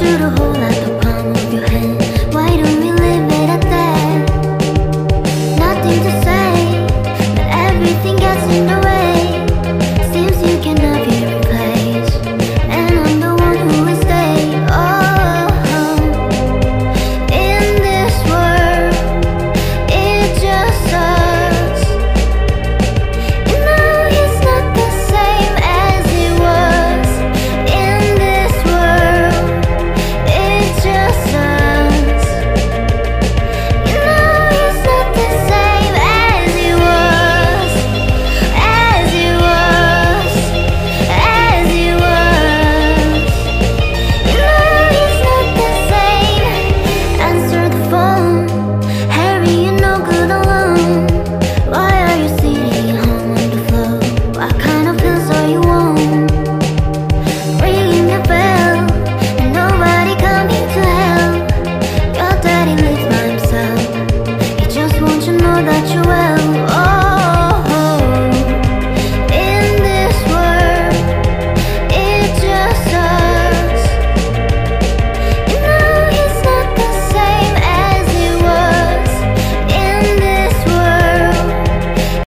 する方